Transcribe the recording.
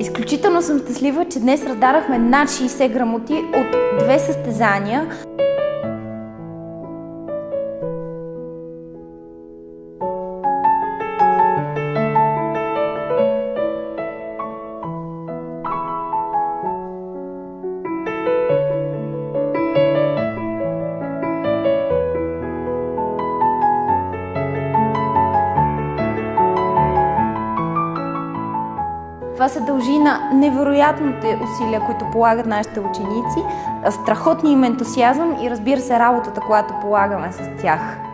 Изключително съм щастлива, че днес раздарахме над 60 грамоти от две състезания. Това се дължи на невероятните усилия, които полагат нашите ученици, страхотния им ентусиазъм и разбира се работата, която полагаме с тях.